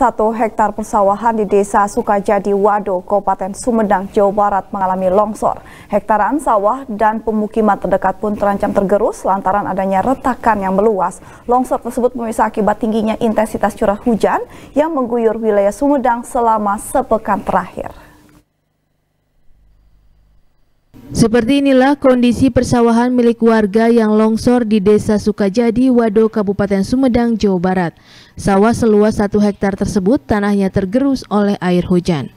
satu hektar persawahan di Desa Sukajadi Wado, Kabupaten Sumedang, Jawa Barat mengalami longsor. Hektaran sawah dan pemukiman terdekat pun terancam tergerus lantaran adanya retakan yang meluas. Longsor tersebut memisah akibat tingginya intensitas curah hujan yang mengguyur wilayah Sumedang selama sepekan terakhir. Seperti inilah kondisi persawahan milik warga yang longsor di Desa Sukajadi, Wado, Kabupaten Sumedang, Jawa Barat. Sawah seluas satu hektar tersebut tanahnya tergerus oleh air hujan.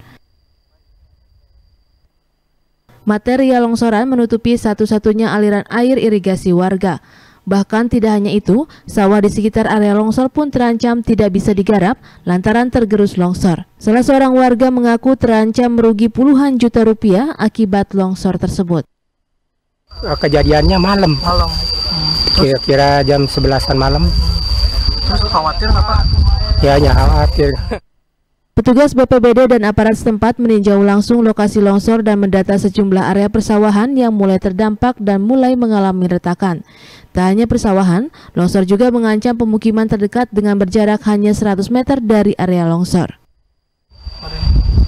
Material longsoran menutupi satu-satunya aliran air irigasi warga. Bahkan tidak hanya itu, sawah di sekitar area longsor pun terancam tidak bisa digarap lantaran tergerus longsor. Salah seorang warga mengaku terancam merugi puluhan juta rupiah akibat longsor tersebut. Kejadiannya malam. Malam. Kira-kira jam 11-an malam. Terus khawatir nggak Pak? Ya, ya khawatir. Petugas BPBD dan aparat setempat meninjau langsung lokasi longsor dan mendata sejumlah area persawahan yang mulai terdampak dan mulai mengalami retakan. Tak hanya persawahan, longsor juga mengancam pemukiman terdekat dengan berjarak hanya 100 meter dari area longsor.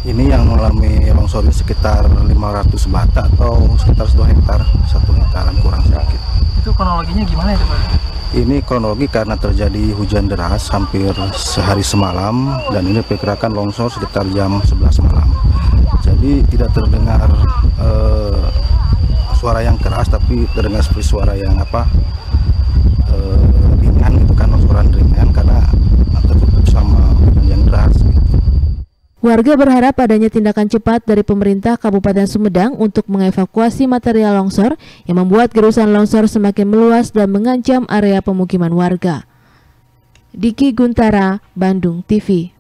Ini yang mengalami longsor sekitar 500 bata atau sekitar 2 hektar, 1 hektaran kurang sedikit. Itu kronologinya gimana itu Pak? Ini kronologi karena terjadi hujan deras hampir sehari semalam dan ini perkirakan longsor sekitar jam 11 malam. Jadi tidak terdengar uh, suara yang keras tapi terdengar seperti suara yang apa Warga berharap adanya tindakan cepat dari pemerintah Kabupaten Sumedang untuk mengevakuasi material longsor yang membuat gerusan longsor semakin meluas dan mengancam area pemukiman warga. Diki Guntara, Bandung TV